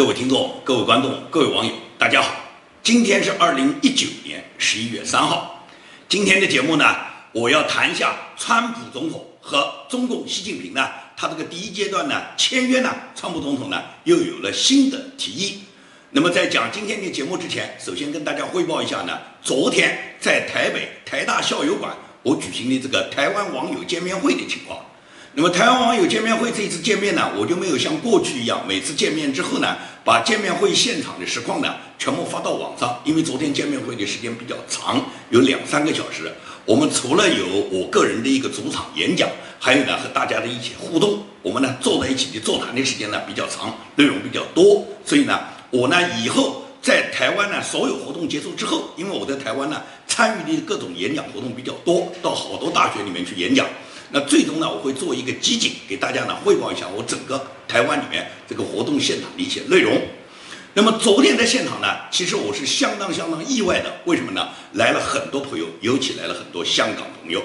各位听众、各位观众、各位网友，大家好！今天是二零一九年十一月三号。今天的节目呢，我要谈一下川普总统和中共习近平呢，他这个第一阶段呢签约呢，川普总统呢又有了新的提议。那么在讲今天的节目之前，首先跟大家汇报一下呢，昨天在台北台大校友馆我举行的这个台湾网友见面会的情况。那么台湾网友见面会这一次见面呢，我就没有像过去一样，每次见面之后呢，把见面会现场的实况呢全部发到网上。因为昨天见面会的时间比较长，有两三个小时。我们除了有我个人的一个主场演讲，还有呢和大家的一起互动。我们呢坐在一起的座谈的时间呢比较长，内容比较多。所以呢，我呢以后在台湾呢所有活动结束之后，因为我在台湾呢参与的各种演讲活动比较多，到好多大学里面去演讲。那最终呢，我会做一个集锦，给大家呢汇报一下我整个台湾里面这个活动现场的一些内容。那么昨天在现场呢，其实我是相当相当意外的，为什么呢？来了很多朋友，尤其来了很多香港朋友。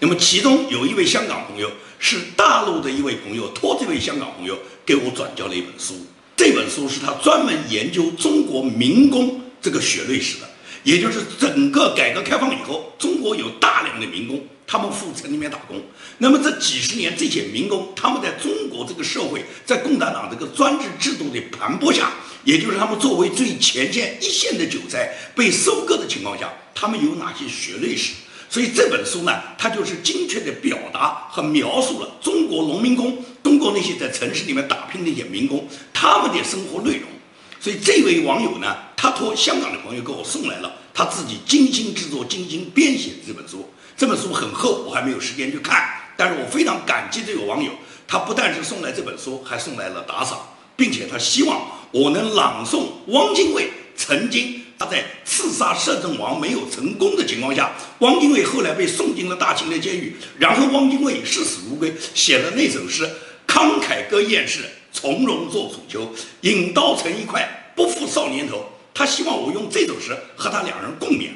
那么其中有一位香港朋友是大陆的一位朋友，托这位香港朋友给我转交了一本书，这本书是他专门研究中国民工这个血泪史的，也就是整个改革开放以后，中国有大量的民工。他们赴城里面打工，那么这几十年这些民工，他们在中国这个社会，在共产党这个专制制度的盘剥下，也就是他们作为最前线一线的韭菜被收割的情况下，他们有哪些血泪史？所以这本书呢，它就是精确的表达和描述了中国农民工，中国那些在城市里面打拼的一些民工他们的生活内容。所以这位网友呢，他托香港的朋友给我送来了他自己精心制作、精心编写的这本书。这本书很厚，我还没有时间去看。但是我非常感激这个网友，他不但是送来这本书，还送来了打赏，并且他希望我能朗诵汪精卫曾经他在刺杀摄政王没有成功的情况下，汪精卫后来被送进了大清的监狱，然后汪精卫视死如归，写了那首诗：慷慨歌艳世，从容做楚囚，引刀成一块，不负少年头。他希望我用这首诗和他两人共勉。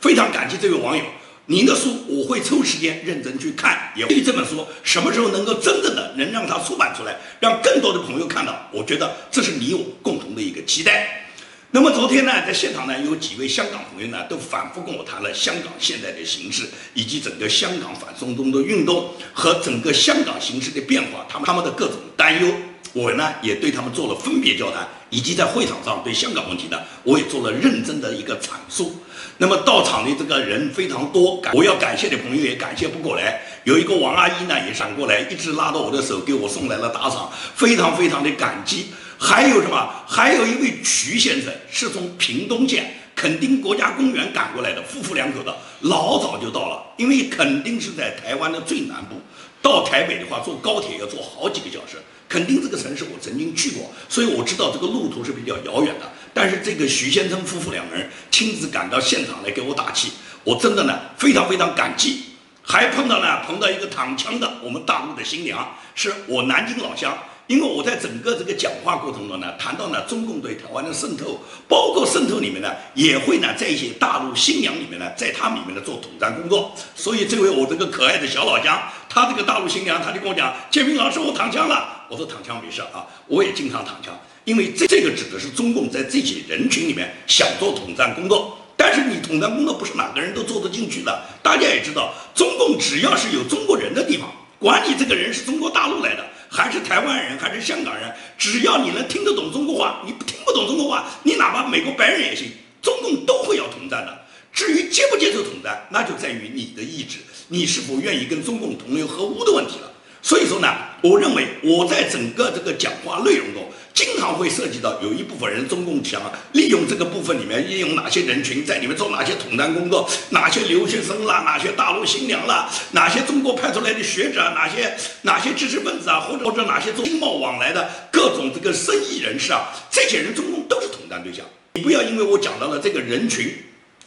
非常感激这位网友。您的书我会抽时间认真去看，也对这本书什么时候能够真正的能让它出版出来，让更多的朋友看到，我觉得这是你我共同的一个期待。那么昨天呢，在现场呢，有几位香港朋友呢，都反复跟我谈了香港现在的形势，以及整个香港反送中的运动和整个香港形势的变化，他们他们的各种担忧。我呢也对他们做了分别交谈，以及在会场上对香港问题呢，我也做了认真的一个阐述。那么到场的这个人非常多，我要感谢的朋友也感谢不过来。有一个王阿姨呢也闪过来，一直拉着我的手给我送来了打赏，非常非常的感激。还有什么？还有一位徐先生是从屏东县垦丁国家公园赶过来的，夫妇两口的，老早就到了，因为垦丁是在台湾的最南部。到台北的话，坐高铁要坐好几个小时。肯定这个城市我曾经去过，所以我知道这个路途是比较遥远的。但是这个徐先生夫妇两人亲自赶到现场来给我打气，我真的呢非常非常感激。还碰到呢碰到一个躺枪的我们大陆的新娘，是我南京老乡。因为我在整个这个讲话过程中呢，谈到呢中共对台湾的渗透，包括渗透里面呢，也会呢在一些大陆新娘里面呢，在他们里面呢做统战工作。所以这位我这个可爱的小老乡，他这个大陆新娘，他就跟我讲：“建明老师，我躺枪了。”我说：“躺枪没事啊，我也经常躺枪。因为这这个指的是中共在这些人群里面想做统战工作，但是你统战工作不是哪个人都做得进去的。大家也知道，中共只要是有中国人的地方，管你这个人是中国大陆来的。”还是台湾人，还是香港人，只要你能听得懂中国话，你听不懂中国话，你哪怕美国白人也行，中共都会要统战的。至于接不接受统战，那就在于你的意志，你是否愿意跟中共同流合污的问题了。所以说呢，我认为我在整个这个讲话内容中，经常会涉及到有一部分人，中共想利用这个部分里面，利用哪些人群在里面做哪些统战工作，哪些留学生啦，哪些大陆新娘啦，哪些中国派出来的学者，哪些哪些知识分子啊，或者或者哪些做经贸往来的各种这个生意人士啊，这些人中共都是统战对象。你不要因为我讲到了这个人群，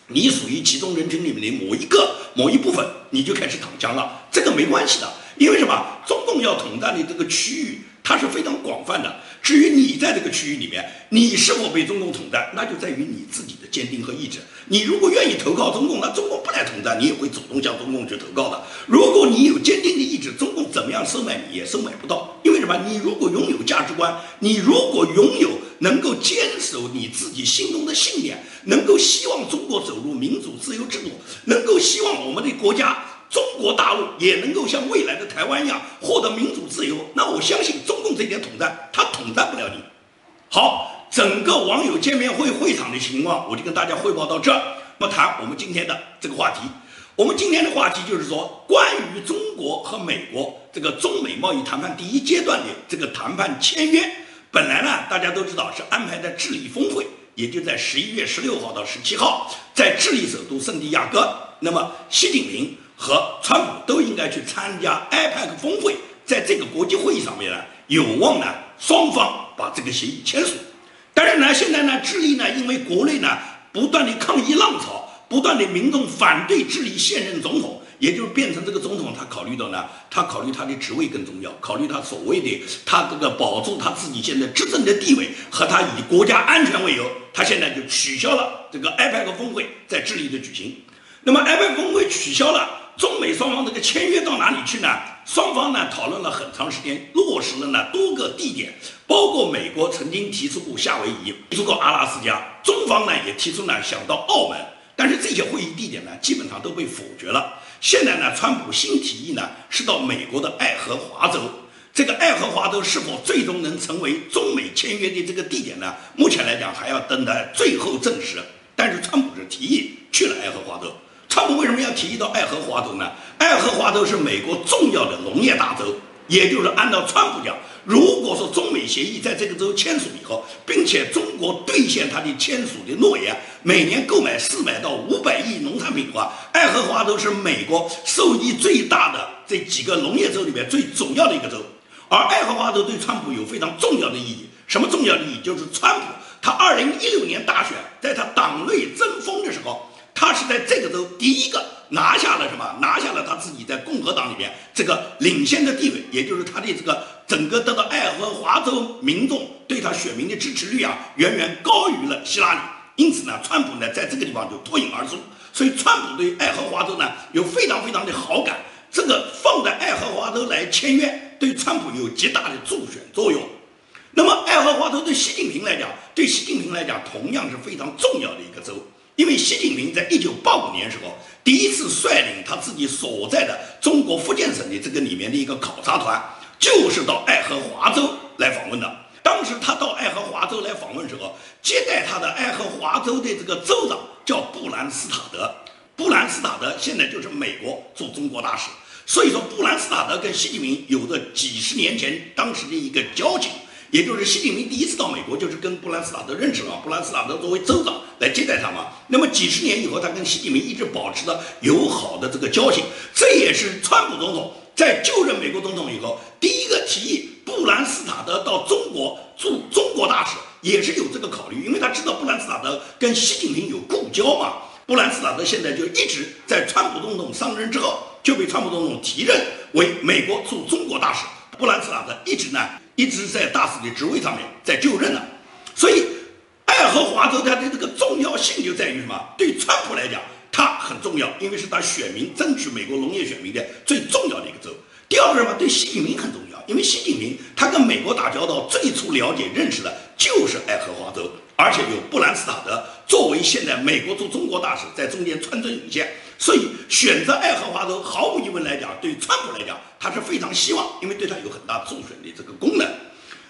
你属于其中人群里面的某一个某一部分，你就开始躺枪了，这个没关系的。因为什么？中共要统战的这个区域，它是非常广泛的。至于你在这个区域里面，你是否被中共统战，那就在于你自己的坚定和意志。你如果愿意投靠中共，那中共不来统战，你也会主动向中共去投靠的。如果你有坚定的意志，中共怎么样收买你也收买不到。因为什么？你如果拥有价值观，你如果拥有能够坚守你自己心中的信念，能够希望中国走入民主自由制度，能够希望我们的国家。中国大陆也能够像未来的台湾一样获得民主自由，那我相信中共这点统战，他统战不了你。好，整个网友见面会会场的情况，我就跟大家汇报到这儿。那么谈我们今天的这个话题，我们今天的话题就是说，关于中国和美国这个中美贸易谈判第一阶段的这个谈判签约，本来呢，大家都知道是安排在智利峰会，也就在十一月十六号到十七号，在智利首都圣地亚哥。那么习近平。和川普都应该去参加 IPAC 峰会，在这个国际会议上面呢，有望呢双方把这个协议签署。但是呢，现在呢，智利呢，因为国内呢不断的抗议浪潮，不断的民众反对智利现任总统，也就是变成这个总统，他考虑到呢，他考虑他的职位更重要，考虑他所谓的他这个保住他自己现在执政的地位和他以国家安全为由，他现在就取消了这个 IPAC 峰会在智利的举行。那么 IPAC 峰会取消了。中美双方这个签约到哪里去呢？双方呢讨论了很长时间，落实了呢多个地点，包括美国曾经提出过夏威夷，提出过阿拉斯加，中方呢也提出呢想到澳门，但是这些会议地点呢基本上都被否决了。现在呢，川普新提议呢是到美国的爱荷华州，这个爱荷华州是否最终能成为中美签约的这个地点呢？目前来讲还要等待最后证实。但是川普是提议去了爱荷华州。川普为什么要提议到爱荷华州呢？爱荷华州是美国重要的农业大州，也就是按照川普讲，如果说中美协议在这个州签署以后，并且中国兑现他的签署的诺言，每年购买四百到五百亿农产品的话，爱荷华州是美国受益最大的这几个农业州里面最主要的一个州。而爱荷华州对川普有非常重要的意义，什么重要的意义？就是川普他二零一六年大选在他党内争锋的时候。他是在这个州第一个拿下了什么？拿下了他自己在共和党里面这个领先的地位，也就是他的这个整个得到爱荷华州民众对他选民的支持率啊，远远高于了希拉里。因此呢，川普呢在这个地方就脱颖而出。所以，川普对爱荷华州呢有非常非常的好感。这个放在爱荷华州来签约，对川普有极大的助选作用。那么，爱荷华州对习近平来讲，对习近平来讲同样是非常重要的一个州。因为习近平在一九八五年时候第一次率领他自己所在的中国福建省的这个里面的一个考察团，就是到爱荷华州来访问的。当时他到爱荷华州来访问时候，接待他的爱荷华州的这个州长叫布兰斯塔德。布兰斯塔德现在就是美国驻中国大使，所以说布兰斯塔德跟习近平有着几十年前当时的一个交情。也就是习近平第一次到美国，就是跟布兰斯塔德认识了。布兰斯塔德作为州长来接待他嘛。那么几十年以后，他跟习近平一直保持着友好的这个交情。这也是川普总统在就任美国总统以后第一个提议布兰斯塔德到中国驻中国大使，也是有这个考虑，因为他知道布兰斯塔德跟习近平有故交嘛。布兰斯塔德现在就一直在川普总统上任之后就被川普总统提任为美国驻中国大使。布兰斯塔德一直呢。一直在大使的职位上面在就任呢，所以爱荷华州它的这个重要性就在于什么？对川普来讲，它很重要，因为是他选民争取美国农业选民的最重要的一个州。第二个什么？对习近平很重要，因为习近平他跟美国打交道最初了解认识的就是爱荷华州，而且有布兰斯塔德作为现在美国驻中国大使在中间穿针引线。所以选择爱荷华州，毫无疑问来讲，对于川普来讲，他是非常希望，因为对他有很大助选的这个功能。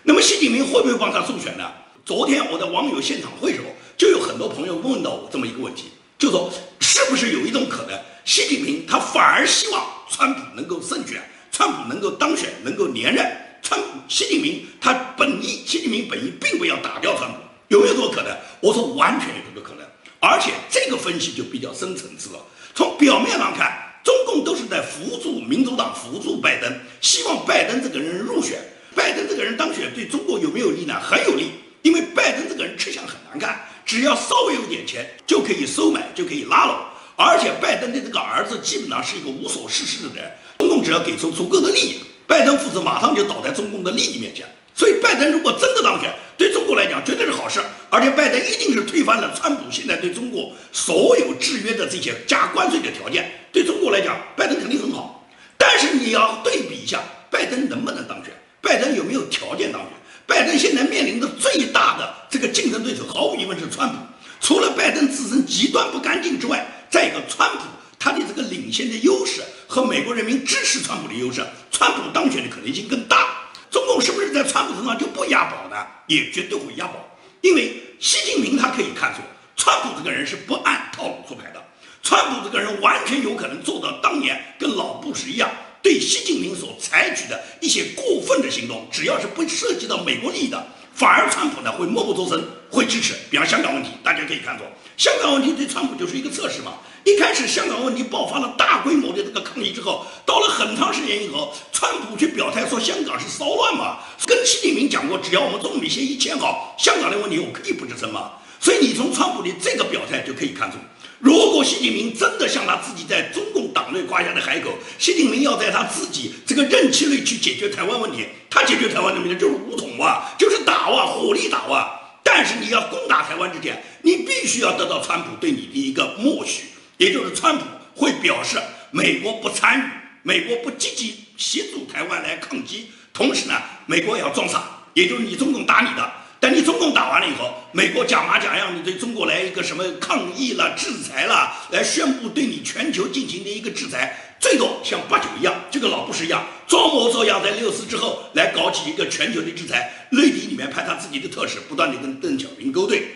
那么习近平会不会帮他助选呢？昨天我在网友现场会时候，就有很多朋友问到我这么一个问题，就说是不是有一种可能，习近平他反而希望川普能够胜选，川普能够当选，能够连任？川普习近平他本意，习近平本意并不要打掉川普，有没有这个可能？我说完全有这个可能，而且这个分析就比较深层次了。从表面上看，中共都是在扶助民主党，扶助拜登，希望拜登这个人入选。拜登这个人当选对中国有没有利呢？很有利，因为拜登这个人吃相很难看，只要稍微有点钱就可以收买，就可以拉拢。而且拜登的这个儿子基本上是一个无所事事的人，中共只要给出足够的利益，拜登父子马上就倒在中共的利益面前。所以拜登登如果真的当选，对中国来讲绝对是好事，而且拜登一定是推翻了川普现在对中国所有制约的这些加关税的条件，对中国来讲，拜登肯定很好。但是你要对比一下，拜登能不能当选？拜登有没有条件当选？拜登现在面临的最大的这个竞争对手，毫无疑问是川普。除了拜登自身极端不干净之外，再一个，川普他的这个领先的优势和美国人民支持川普的优势，川普当选的可能性更大。中共是不是在川普身上就不押宝呢？也绝对会押宝，因为习近平他可以看出，川普这个人是不按套路出牌的。川普这个人完全有可能做到当年跟老布什一样，对习近平所采取的一些过分的行动，只要是不涉及到美国利益的。反而川普呢会默不作声，会支持。比方香港问题，大家可以看出，香港问题对川普就是一个测试嘛。一开始香港问题爆发了大规模的这个抗议之后，到了很长时间以后，川普去表态说香港是骚乱嘛，跟习近平讲过，只要我们中美协议签好，香港的问题我可以不吱声嘛。所以你从川普的这个表态就可以看出。如果习近平真的像他自己在中共党内夸下的海口，习近平要在他自己这个任期内去解决台湾问题，他解决台湾的问题就是武统哇，就是打哇，火力打哇。但是你要攻打台湾之前，你必须要得到川普对你的一个默许，也就是川普会表示美国不参与，美国不积极协助台湾来抗击，同时呢，美国也要装傻，也就是你中共打你的。等你中共打完了以后，美国假模假样的对中国来一个什么抗议了、制裁了，来宣布对你全球进行的一个制裁，最多像八九一样，就跟老布什一样，装模作样在六四之后来搞起一个全球的制裁，内地里面派他自己的特使不断的跟邓小平勾兑。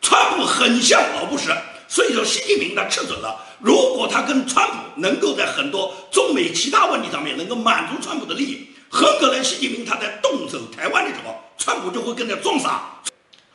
川普很像老布什，所以说习近平他吃准了，如果他跟川普能够在很多中美其他问题上面能够满足川普的利益，很可能习近平他在动手台湾的时候。川普就会跟着装傻，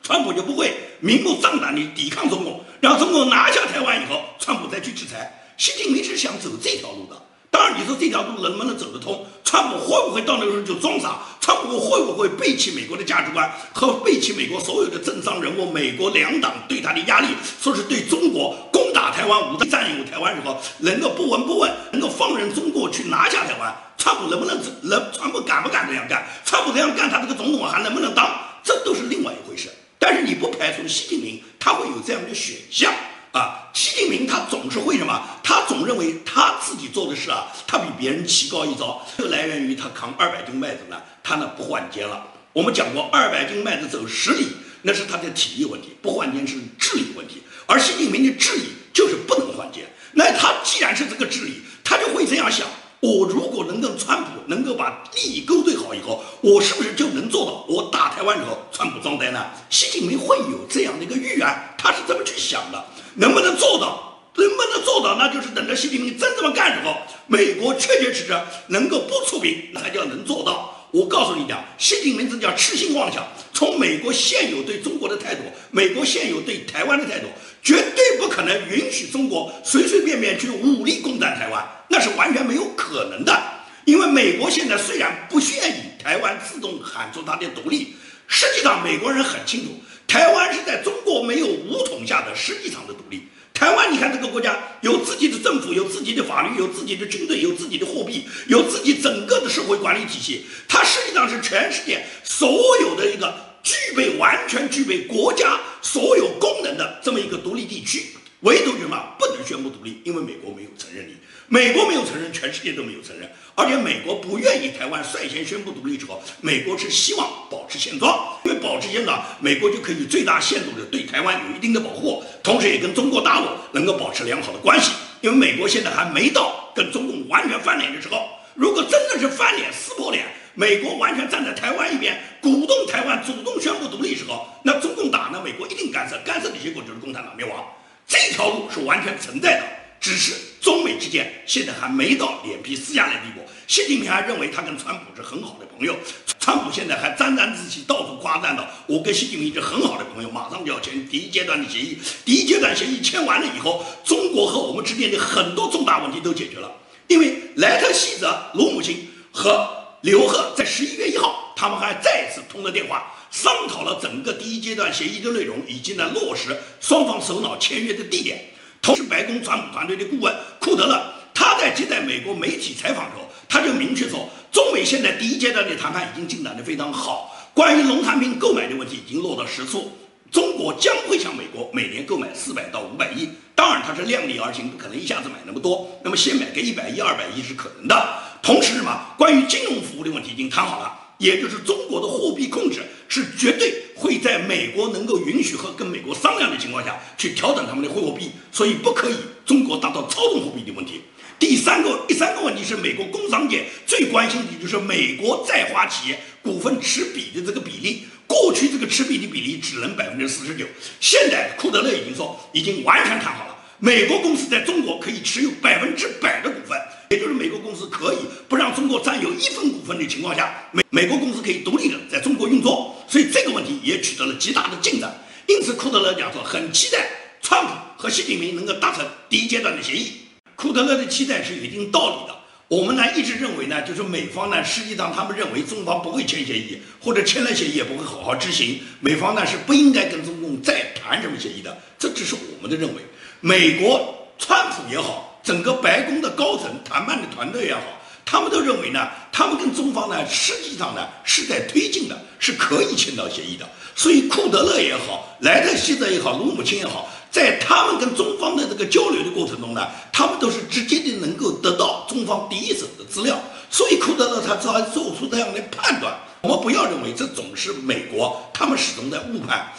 川普就不会明目张胆的抵抗中共，然后中共拿下台湾以后，川普再去制裁。习近平是想走这条路的。当然，你说这条路能不能走得通？川普会不会到那个时候就装傻？川普会不会背弃美国的价值观和背弃美国所有的政商人物？美国两党对他的压力，说是对中国攻打台湾、武力占有台湾时候，能够不闻不问，能够放任中国去拿下台湾？川普能不能能？川普敢不敢这样干？川普这样干，他这个总统还能不能当？这都是另外一回事。但是你不排除习近平他会有这样的选项啊。习近平他总是会什么？他总认为他自己做的事啊，他比别人棋高一招。就来源于他扛二百斤麦子呢，他呢不换肩了。我们讲过，二百斤麦子走十里，那是他的体力问题；不换肩是智力问题。而习近平的智力就是不能换肩。那他既然是这个智力，他就会这样想。我如果能跟川普能够把利益勾兑好以后，我是不是就能做到我打台湾以后，川普装呆呢？习近平会有这样的一个预案，他是这么去想的，能不能做到？能不能做到？那就是等着习近平真这么干的时候，美国确确实实能够不出兵，那才叫能做到。我告诉你讲，习近平这叫痴心妄想。从美国现有对中国的态度，美国现有对台湾的态度，绝对不可能允许中国随随便便去武力攻占台湾，那是完全没有可能的。因为美国现在虽然不愿意台湾自动喊出它的独立，实际上美国人很清楚，台湾是在中国没有武统下的实际上的独立。台湾，你看这个国家有自己的政府，有自己的法律，有自己的军队，有自己的货币，有自己整个的社会管理体系。它实际上是全世界所有的一个具备完全具备国家所有功能的这么一个独立地区。唯独什么不能宣布独立？因为美国没有承认你，美国没有承认，全世界都没有承认。而且美国不愿意台湾率先宣布独立之后，美国是希望保持现状，因为保持现状，美国就可以最大限度的对台湾有一定的保护，同时也跟中国大陆能够保持良好的关系。因为美国现在还没到跟中共完全翻脸的时候，如果真的是翻脸撕破脸，美国完全站在台湾一边，鼓动台湾主动宣布独立时候，那中共打呢，美国一定干涉，干涉的结果就是共产党灭亡。这条路是完全存在的，只是中美之间现在还没到脸皮撕下来的地步。习近平还认为他跟川普是很好的朋友，川普现在还沾沾自喜，到处夸赞道：“我跟习近平是很好的朋友，马上就要签第一阶段的协议。第一阶段协议签完了以后，中国和我们之间的很多重大问题都解决了。因为莱特希泽、卢姆钦和刘鹤在十一月一号，他们还再次通了电话。”商讨了整个第一阶段协议的内容，以及呢落实双方首脑签约的地点。同时，白宫川普团队的顾问库德勒他在接待美国媒体采访的时候，他就明确说，中美现在第一阶段的谈判已经进展得非常好。关于农产品购买的问题已经落到实处，中国将会向美国每年购买四百到五百亿。当然，它是量力而行，不可能一下子买那么多。那么，先买个一百亿、二百亿是可能的。同时嘛，关于金融服务的问题已经谈好了，也就是中国的货币控制是绝对会在美国能够允许和跟美国商量的情况下去调整他们的货币，所以不可以中国达到操纵货币的问题。第三个第三个问题是美国工商界最关心的就是美国在华企业股份持比的这个比例。过去这个持比的比例只能百分之四十九，现在库德勒已经说已经完全谈好了，美国公司在中国可以持有百分之百的股份，也就是美国公司可以不让中国占有一分股份的情况下，美美国公司可以独立的在中国运作。所以这个问题也取得了极大的进展。因此，库德勒讲说很期待川普和习近平能够达成第一阶段的协议。库德勒的期待是有一定道理的。我们呢一直认为呢，就是美方呢，实际上他们认为中方不会签协议，或者签了协议也不会好好执行。美方呢是不应该跟中共再谈什么协议的，这只是我们的认为。美国川普也好，整个白宫的高层谈判的团队也好，他们都认为呢，他们跟中方呢实际上呢是在推进的，是可以签到协议的。所以库德勒也好，莱特希德也好，卢姆钦也好。在他们跟中方的这个交流的过程中呢，他们都是直接的能够得到中方第一手的资料，所以库德勒他才做出这样的判断。我们不要认为这总是美国，他们始终在误判。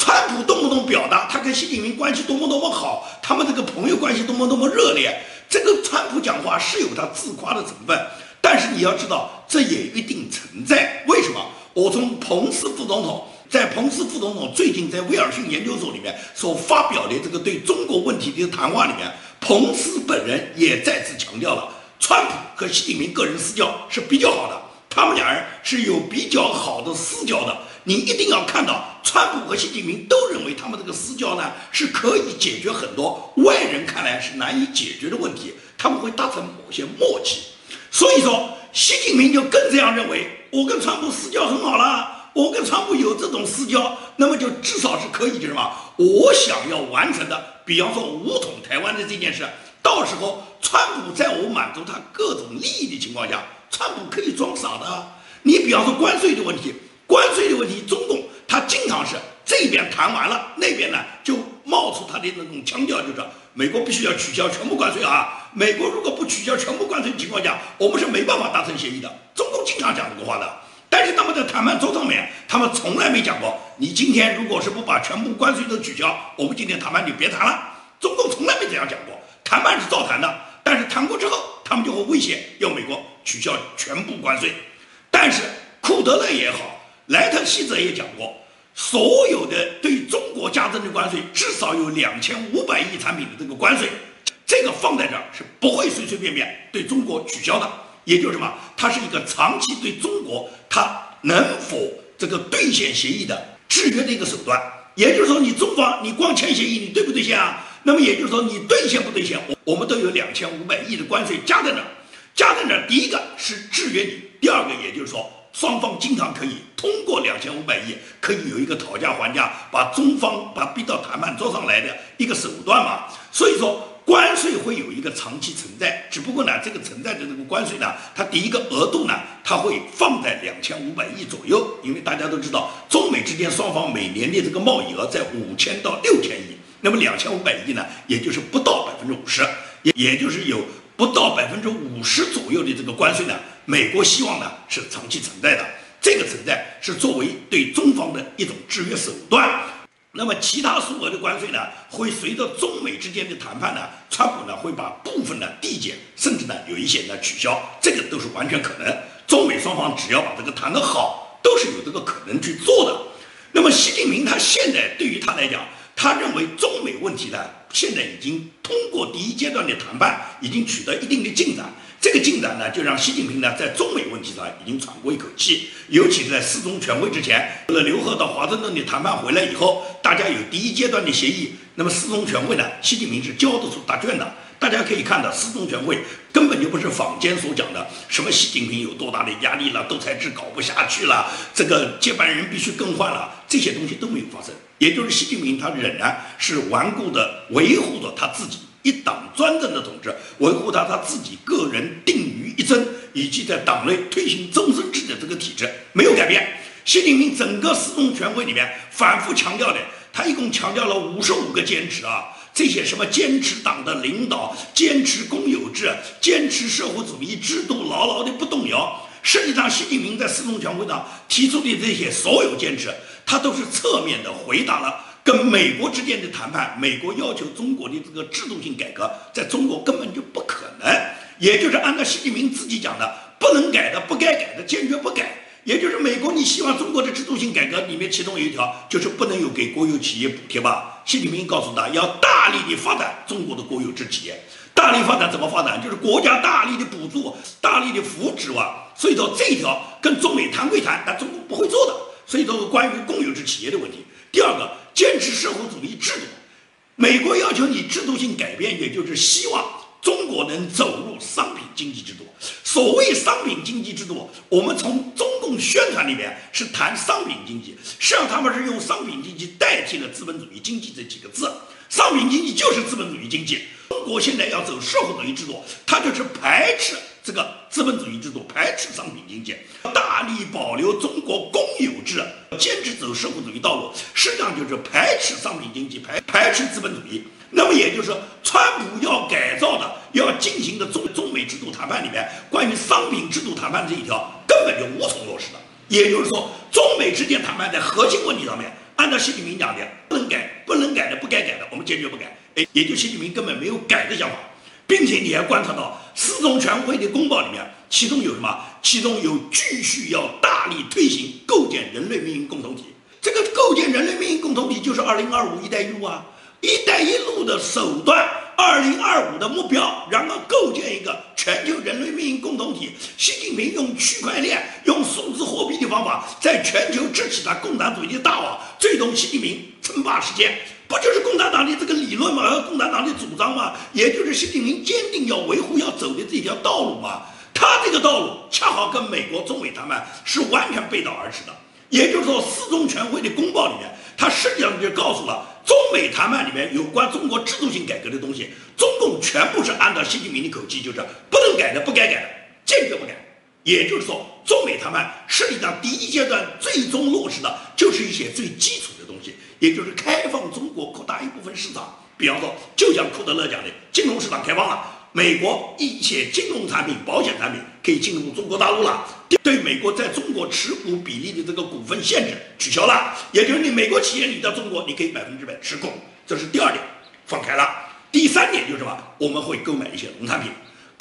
川普动不动表达他跟习近平关系多么多么好，他们这个朋友关系多么多么热烈，这个川普讲话是有他自夸的成分，但是你要知道这也一定存在。为什么？我从彭斯副总统。在彭斯副总统最近在威尔逊研究所里面所发表的这个对中国问题的谈话里面，彭斯本人也再次强调了，川普和习近平个人私交是比较好的，他们俩人是有比较好的私交的。你一定要看到，川普和习近平都认为他们这个私交呢是可以解决很多外人看来是难以解决的问题，他们会达成某些默契。所以说，习近平就更这样认为，我跟川普私交很好了。我跟川普有这种私交，那么就至少是可以，就是什么？我想要完成的，比方说武统台湾的这件事，到时候川普在我满足他各种利益的情况下，川普可以装傻的。你比方说关税的问题，关税的问题，中共他经常是这边谈完了，那边呢就冒出他的那种腔调，就是美国必须要取消全部关税啊！美国如果不取消全部关税的情况下，我们是没办法达成协议的。中共经常讲这个话的。但是他们在谈判桌上面，他们从来没讲过，你今天如果是不把全部关税都取消，我们今天谈判就别谈了。中共从来没这样讲过，谈判是照谈的，但是谈过之后，威胁要美国取消全部关税。但是库德勒也好，莱特希泽也讲过，所有的对中国加征的关税至少有两千五百亿产品的这个关税，这个放在这儿是不会随随便便对中国取消的。也就是什么？它是一个长期对中国它能否这个兑现协议的制约的一个手段。也就是说，你中方你光签协议，你兑不兑现啊？那么也就是说，你兑现不兑现，我我们都有两千五百亿的关税加在那儿，加在那。第一个是制约你，第二个也就是说，双方经常可以通过两千五百亿，可以有一个讨价还价，把中方把逼到谈判桌上来的一个手段嘛。所以说。关税会有一个长期存在，只不过呢，这个存在的这个关税呢，它第一个额度呢，它会放在两千五百亿左右，因为大家都知道，中美之间双方每年的这个贸易额在五千到六千亿，那么两千五百亿呢，也就是不到百分之五十，也也就是有不到百分之五十左右的这个关税呢，美国希望呢是长期存在的，这个存在是作为对中方的一种制约手段。那么其他数额的关税呢，会随着中美之间的谈判呢，川普呢会把部分呢递减，甚至呢有一些呢取消，这个都是完全可能。中美双方只要把这个谈得好，都是有这个可能去做的。那么习近平他现在对于他来讲，他认为中美问题呢，现在已经通过第一阶段的谈判，已经取得一定的进展。这个进展呢，就让习近平呢在中美问题上已经喘过一口气。尤其是在四中全会之前，了刘鹤到华盛顿的谈判回来以后，大家有第一阶段的协议。那么四中全会呢，习近平是交得出答卷的。大家可以看到，四中全会根本就不是坊间所讲的什么习近平有多大的压力了，独裁制搞不下去了，这个接班人必须更换了，这些东西都没有发生。也就是习近平他仍然是顽固的维护着他自己。一党专政的统治，维护他他自己个人定于一尊，以及在党内推行终身制的这个体制没有改变。习近平整个四中全会里面反复强调的，他一共强调了五十五个坚持啊，这些什么坚持党的领导，坚持公有制，坚持社会主义制度牢牢的不动摇。实际上，习近平在四中全会上提出的这些所有坚持，他都是侧面的回答了跟美国之间的谈判。美国要求中国的这个制度性改革，在中国根本就不可能。也就是按照习近平自己讲的，不能改的、不该改的，坚决不改。也就是美国，你希望中国的制度性改革里面，其中有一条就是不能有给国有企业补贴吧？习近平告诉他，要大力的发展中国的国有制企业。大力发展怎么发展？就是国家大力的补助、大力的扶持哇。所以说这一条跟中美谈归谈，但中国不会做的。所以说关于公有制企业的问题。第二个，坚持社会主义制度。美国要求你制度性改变，也就是希望中国能走入商品经济制度。所谓商品经济制度，我们从中共宣传里面是谈商品经济，实际上他们是用商品经济代替了资本主义经济这几个字。商品经济就是资本主义经济。中国现在要走社会主义制度，它就是排斥这个资本主义制度，排斥商品经济，大力保留中国公有制，坚持走社会主义道路，实际上就是排斥商品经济，排排斥资本主义。那么也就是，川普要改造的、要进行的中中美制度谈判里面，关于商品制度谈判这一条根本就无从落实的。也就是说，中美之间谈判在核心问题上面，按照习近平讲的，不能改，不能改的，不该改的，我们坚决不改。哎，也就习近平根本没有改的想法，并且你还观察到四中全会的公报里面，其中有什么？其中有继续要大力推行构建人类命运共同体。这个构建人类命运共同体就是二零二五“一带一路”啊，“一带一路”的手段，二零二五的目标，然后构建一个全球人类命运共同体。习近平用区块链、用数字货币的方法，在全球支起他共产主义的大网，最终习近平称霸世界。不就是共产党的这个理论吗？和共产党的主张吗？也就是习近平坚定要维护、要走的这条道路嘛。他这个道路恰好跟美国中美谈判是完全背道而驰的。也就是说，四中全会的公报里面，他实际上就告诉了中美谈判里面有关中国制度性改革的东西，中共全部是按照习近平的口气，就是不能改的、不该改的，坚决不改。也就是说，中美谈判实际上第一阶段最终落实的就是一些最基础的东西。也就是开放中国扩大一部分市场，比方说，就像库德勒讲的，金融市场开放了，美国一些金融产品、保险产品可以进入中国大陆了，对美国在中国持股比例的这个股份限制取消了，也就是你美国企业你到中国你可以百分之百持股，这是第二点，放开了。第三点就是什么？我们会购买一些农产品，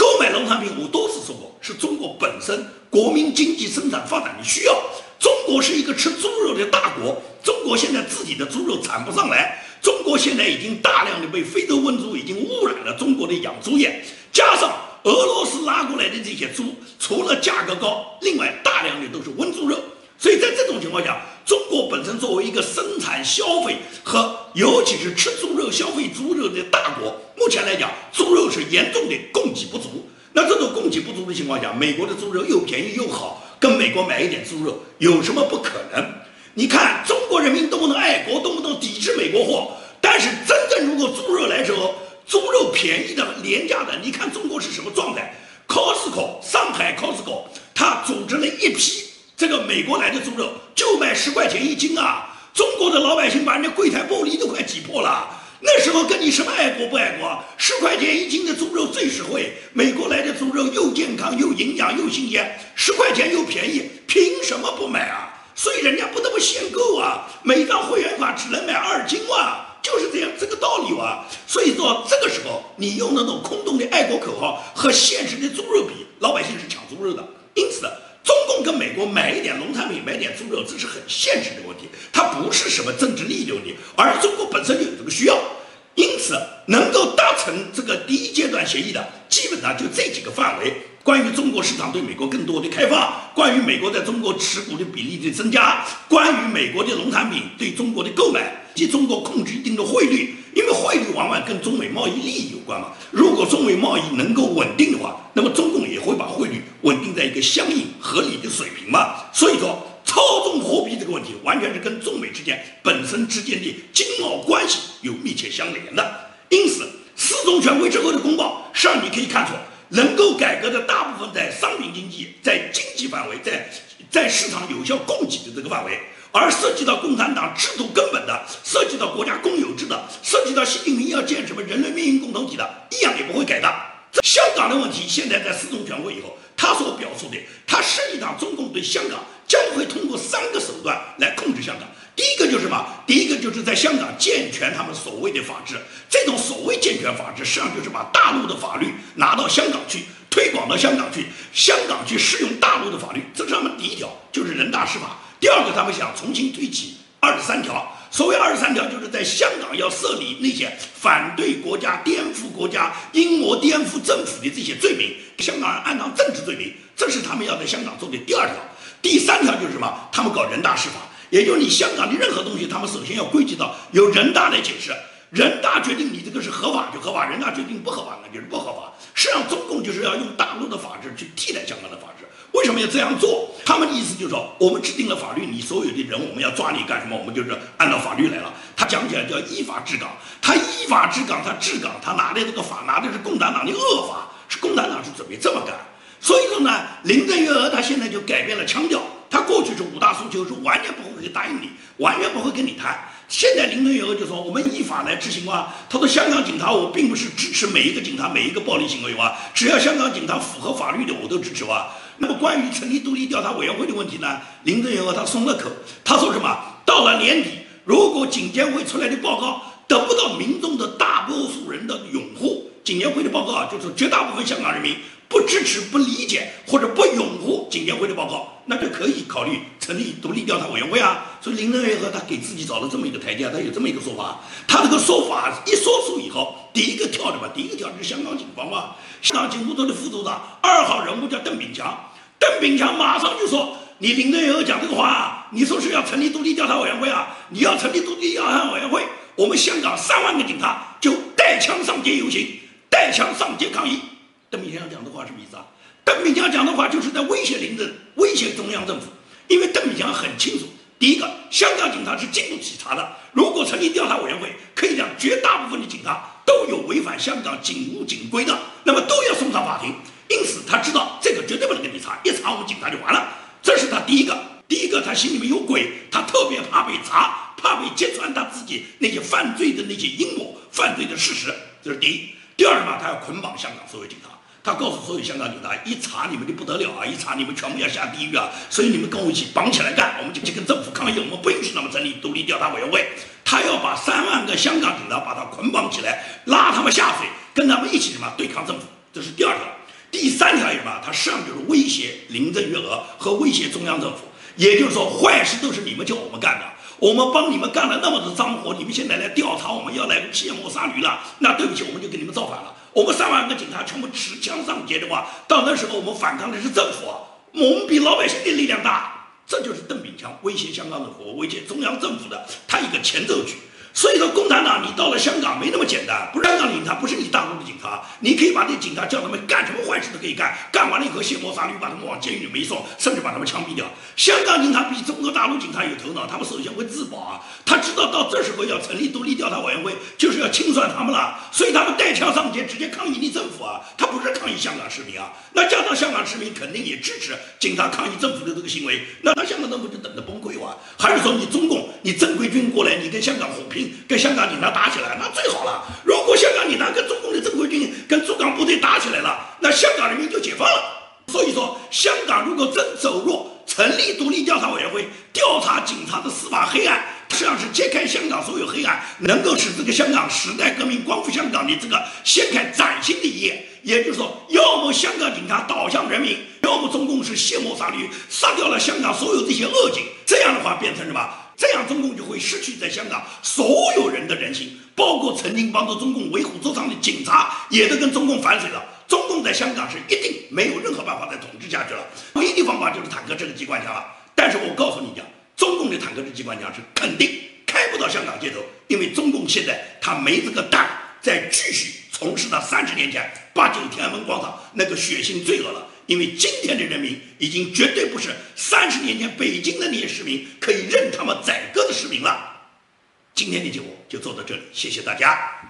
购买农产品我多次说过，是中国本身国民经济生产发展的需要。中国是一个吃猪肉的大国，中国现在自己的猪肉产不上来，中国现在已经大量的被非洲瘟猪已经污染了中国的养猪业，加上俄罗斯拉过来的这些猪，除了价格高，另外大量的都是瘟猪肉，所以在这种情况下，中国本身作为一个生产、消费和尤其是吃猪肉、消费猪肉的大国，目前来讲，猪肉是严重的供给不足。那这种供给不足的情况下，美国的猪肉又便宜又好。跟美国买一点猪肉有什么不可能？你看中国人民动不动爱国，动不动抵制美国货，但是真正如果猪肉来说，猪肉便宜的、廉价的，你看中国是什么状态？Costco 上海 Costco 他组织了一批这个美国来的猪肉，就卖十块钱一斤啊！中国的老百姓把人家柜台玻璃都快挤破了。那时候跟你什么爱国不爱国？十块钱一斤的猪肉最实惠，美国来的猪肉又健康又营养又新鲜，十块钱又便宜，凭什么不买啊？所以人家不得不限购啊，每张会员卡只能买二斤哇，就是这样这个道理哇。所以说这个时候你用那种空洞的爱国口号和现实的猪肉比，老百姓是抢猪肉的，因此。中共跟美国买一点农产品，买点猪肉，这是很现实的问题，它不是什么政治利益问题，而中国本身就有这个需要，因此能够达成这个第一阶段协议的，基本上就这几个范围：关于中国市场对美国更多的开放，关于美国在中国持股的比例的增加，关于美国的农产品对中国的购买及中国控制一定的汇率。因为汇率往往跟中美贸易利益有关嘛，如果中美贸易能够稳定的话，那么中共也会把汇率稳定在一个相应合理的水平嘛。所以说，操纵货币这个问题，完全是跟中美之间本身之间的经贸关系有密切相连的。因此，四中全会之后的公报，实际上你可以看出，能够改革的大部分在商品经济、在经济范围、在在市场有效供给的这个范围，而涉及到共产党制度根本的，涉及到国家公有制的，涉及到习近平要建什么人类命运共同体的，一样也不会改的。香港的问题，现在在四中全会以后，他所表述的，他实际上中共对香港将会通过三个手段来控制香港。第一个就是什么？第一个就是在香港健全他们所谓的法治。这种所谓健全法治，实际上就是把大陆的法律拿到香港去，推广到香港去，香港去适用大陆的法律。这是他们第一条，就是人大释法。第二个，他们想重新推起二十三条。所谓二十三条，就是在香港要设立那些反对国家、颠覆国家、阴谋颠覆政府的这些罪名，香港人按照政治罪名。这是他们要在香港做的第二条。第三条就是什么？他们搞人大释法。也就是你香港的任何东西，他们首先要归结到由人大来解释，人大决定你这个是合法就合法，人大决定不合法那就是不合法。实际上，中共就是要用大陆的法治去替代香港的法治。为什么要这样做？他们的意思就是说，我们制定了法律，你所有的人我们要抓你干什么？我们就是按照法律来了。他讲起来叫依法治港，他依法治港，他治港，他拿的这个法拿的是共产党的恶法，是共产党是准备这么干。所以说呢，林郑月娥他现在就改变了腔调。他过去是五大诉求，是完全不会答应你，完全不会跟你谈。现在林郑月娥就说：“我们依法来执行哇。”他说：“香港警察，我并不是支持每一个警察每一个暴力行为哇，只要香港警察符合法律的，我都支持哇。”那么关于成立独立调查委员会的问题呢？林郑月娥他松了口，他说什么？到了年底，如果警监会出来的报告得不到民众的大多数人的拥护，警监会的报告啊，就是绝大部分香港人民。不支持、不理解或者不拥护警监会的报告，那就可以考虑成立独立调查委员会啊。所以林郑月娥他给自己找了这么一个台阶，他有这么一个说法。他这个说法一说出以后，第一个跳的嘛，第一个跳的是香港警方嘛。香港警务处的副处长二号人物叫邓炳强，邓炳强马上就说：“你林郑月娥讲这个话，你说是要成立独立调查委员会啊？你要成立独立调查委员会，我们香港三万个警察就带枪上街游行，带枪上街抗议。”邓炳强讲的话什么意思啊？邓炳强讲的话就是在威胁林郑，威胁中央政府。因为邓炳强很清楚，第一个，香港警察是经不起查的。如果成立调查委员会，可以让绝大部分的警察都有违反香港警务警规的，那么都要送上法庭。因此，他知道这个绝对不能给你查，一查我们警察就完了。这是他第一个。第一个，他心里面有鬼，他特别怕被查，怕被揭穿他自己那些犯罪的那些阴谋、犯罪的事实。这是第一。第二嘛，他要捆绑香港所有警察。他告诉所有香港警察，一查你们就不得了啊！一查你们全部要下地狱啊！所以你们跟我一起绑起来干，我们就去跟政府抗议，我们不允许他们成立独立调查委员会。他要把三万个香港警察把他捆绑起来，拉他们下水，跟他们一起什么对抗政府。这是第二条。第三条什么？他上就是威胁林郑月娥和威胁中央政府。也就是说，坏事都是你们叫我们干的，我们帮你们干了那么多脏活，你们现在来调查，我们要来卸磨杀驴了。那对不起，我们就给你们造反了。我们三万个警察全部持枪上街的话，到那时候我们反抗的是政府，我们比老百姓的力量大。这就是邓炳强威胁香港政府、威胁中央政府的他一个前奏曲。所以说，共产党你到了香港没那么简单，不是香港警察，不是你大陆的警察，你可以把这警察叫他们干什么坏事都可以干，干完了以后卸磨杀驴，把他们往监狱里面送，甚至把他们枪毙掉。香港警察比中国大陆警察有头脑，他们首先会自保啊，他知道到这时候要成立独立调查委员会，就是要清算他们了，所以他们带枪上街，直接抗议你政府啊，他不是抗议香港市民啊，那加上香港市民肯定也支持警察抗议政府的这个行为，那他香港政府就等着崩溃哇，还是说你中共，你正规军过来，你跟香港火拼？跟香港警察打起来，那最好了。如果香港警察跟中共的正规军、跟驻港部队打起来了，那香港人民就解放了。所以说，香港如果真走入成立独立调查委员会，调查警察的司法黑暗，实际上是揭开香港所有黑暗，能够使这个香港时代革命光复香港的这个掀开崭新的一页。也就是说，要么香港警察倒向人民，要么中共是卸磨杀驴，杀掉了香港所有这些恶警。这样的话，变成什么？这样，中共就会失去在香港所有人的人心，包括曾经帮助中共为虎作伥的警察，也都跟中共反水了。中共在香港是一定没有任何办法再统治下去了，唯一的方法就是坦克这个机关枪了。但是我告诉你讲，中共的坦克这机关枪是肯定开不到香港街头，因为中共现在他没这个胆再继续从事他三十年前八九天安门广场那个血腥罪恶了。因为今天的人民已经绝对不是三十年前北京的那些市民可以任他们宰割的市民了。今天的节目就做到这里，谢谢大家。